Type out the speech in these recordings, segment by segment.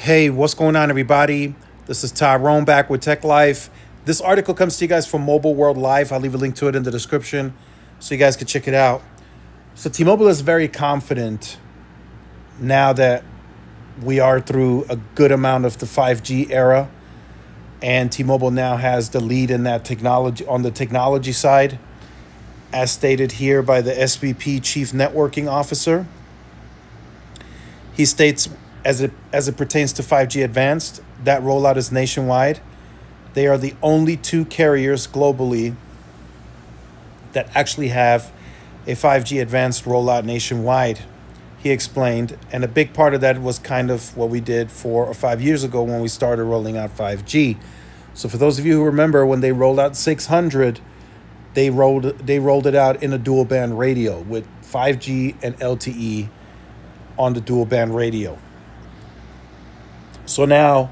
Hey, what's going on, everybody? This is Tyrone back with Tech Life. This article comes to you guys from Mobile World Live. I'll leave a link to it in the description so you guys can check it out. So, T Mobile is very confident now that we are through a good amount of the 5G era, and T Mobile now has the lead in that technology on the technology side, as stated here by the SVP Chief Networking Officer. He states as it as it pertains to 5G advanced, that rollout is nationwide. They are the only two carriers globally that actually have a 5G advanced rollout nationwide. He explained, and a big part of that was kind of what we did four or five years ago when we started rolling out 5G. So for those of you who remember when they rolled out 600, they rolled they rolled it out in a dual band radio with 5G and LTE on the dual band radio. So now,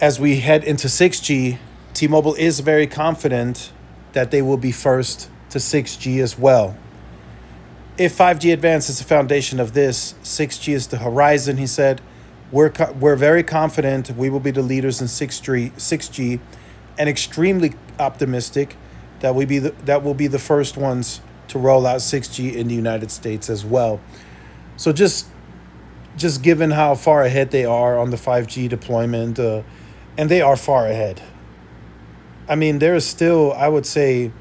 as we head into 6G, T Mobile is very confident that they will be first to 6G as well. If 5G Advanced is the foundation of this, 6G is the horizon, he said. We're, we're very confident we will be the leaders in 6G, 6G and extremely optimistic that we be the, that will be the first ones to roll out 6G in the United States as well. So just just given how far ahead they are on the 5G deployment, uh, and they are far ahead. I mean, there is still, I would say,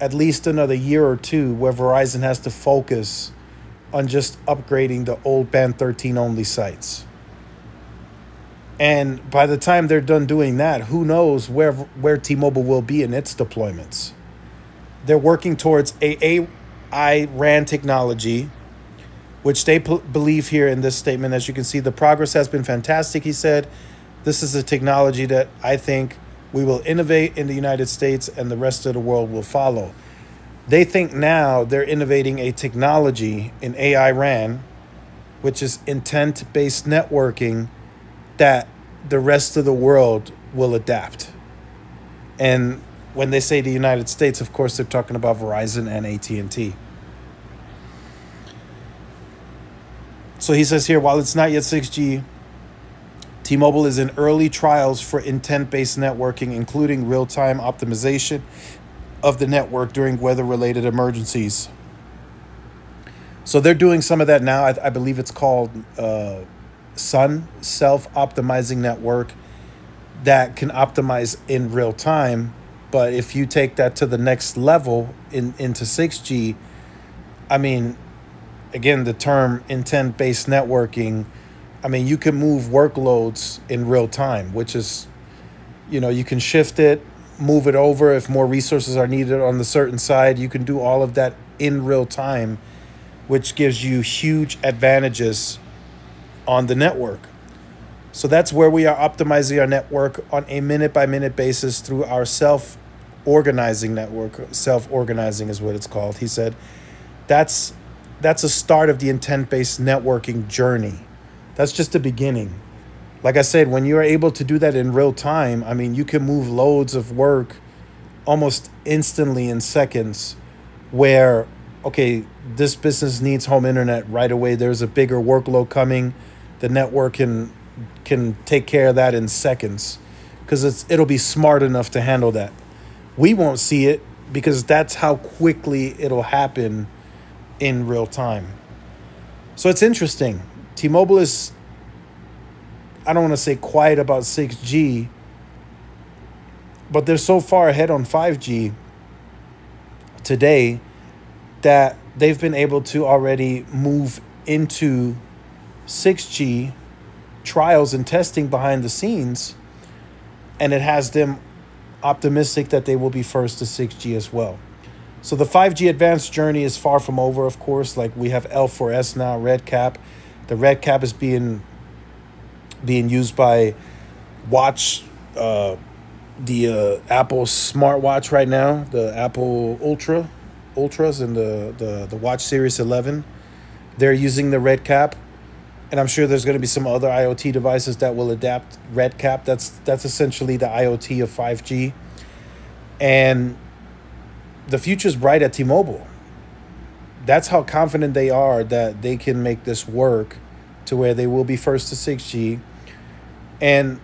at least another year or two where Verizon has to focus on just upgrading the old Band 13 only sites. And by the time they're done doing that, who knows where where T-Mobile will be in its deployments. They're working towards a AI RAN technology which they p- believe here in this statement. As you can see, the progress has been fantastic, he said. This is a technology that I think we will innovate in the United States and the rest of the world will follow. They think now they're innovating a technology in AI RAN, which is intent based networking that the rest of the world will adapt. And when they say the United States, of course, they're talking about Verizon and AT&T. So he says here, while it's not yet 6G, T Mobile is in early trials for intent based networking, including real time optimization of the network during weather related emergencies. So they're doing some of that now. I, I believe it's called uh, SON Self Optimizing Network that can optimize in real time. But if you take that to the next level in into 6G, I mean, again, the term intent based networking, I mean, you can move workloads in real time, which is, you know, you can shift it, move it over if more resources are needed on the certain side. You can do all of that in real time, which gives you huge advantages on the network. So that's where we are optimizing our network on a minute by minute basis through our self organizing network. Self organizing is what it's called. He said that's that's a start of the intent based networking journey. That's just the beginning. Like I said, when you're able to do that in real time, I mean, you can move loads of work almost instantly in seconds where okay, this business needs home internet right away. There's a bigger workload coming. The network can can take care of that in seconds because it's it'll be smart enough to handle that. We won't see it because that's how quickly it'll happen in real time. So it's interesting. T Mobile is, I don't want to say quiet about 6G, but they're so far ahead on 5G today that they've been able to already move into 6G trials and testing behind the scenes. And it has them optimistic that they will be first to 6G as well. So the 5G advanced journey is far from over, of course. Like we have L4S now, RedCap. The RedCap is being being used by watch uh, the uh, Apple smartwatch right now, the Apple Ultra, Ultras and the, the, the Watch Series 11. They're using the RedCap. And I'm sure there's going to be some other IoT devices that will adapt RedCap. That's that's essentially the IoT of 5G. And the future's bright at T-Mobile. That's how confident they are that they can make this work to where they will be first to 6G. And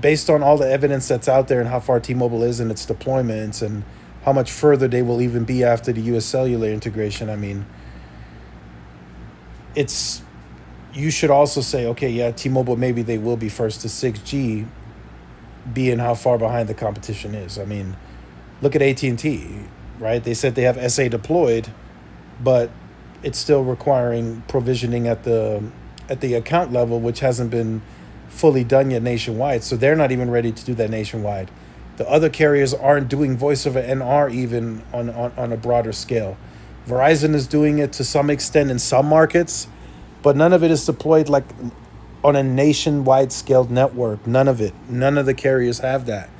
based on all the evidence that's out there and how far T-Mobile is in its deployments and how much further they will even be after the US cellular integration, I mean, it's you should also say, okay, yeah, T-Mobile maybe they will be first to 6G, being how far behind the competition is. I mean, look at AT&T, right? They said they have SA deployed, but it's still requiring provisioning at the at the account level, which hasn't been fully done yet nationwide. So they're not even ready to do that nationwide. The other carriers aren't doing voice over NR even on, on, on a broader scale. Verizon is doing it to some extent in some markets, but none of it is deployed like on a nationwide scaled network. None of it. None of the carriers have that.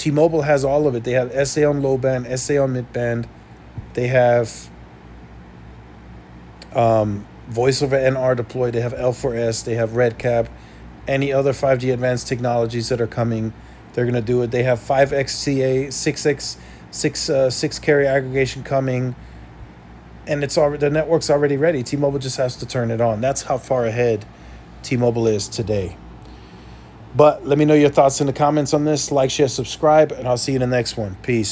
T-Mobile has all of it. They have SA on low band, SA on mid band. They have um, voice over NR deployed. They have L4S. They have RedCap. Any other 5G advanced technologies that are coming, they're gonna do it. They have 5XCA, 6X, six uh, six carrier aggregation coming, and it's already the network's already ready. T-Mobile just has to turn it on. That's how far ahead T-Mobile is today. But let me know your thoughts in the comments on this. Like, share, subscribe, and I'll see you in the next one. Peace.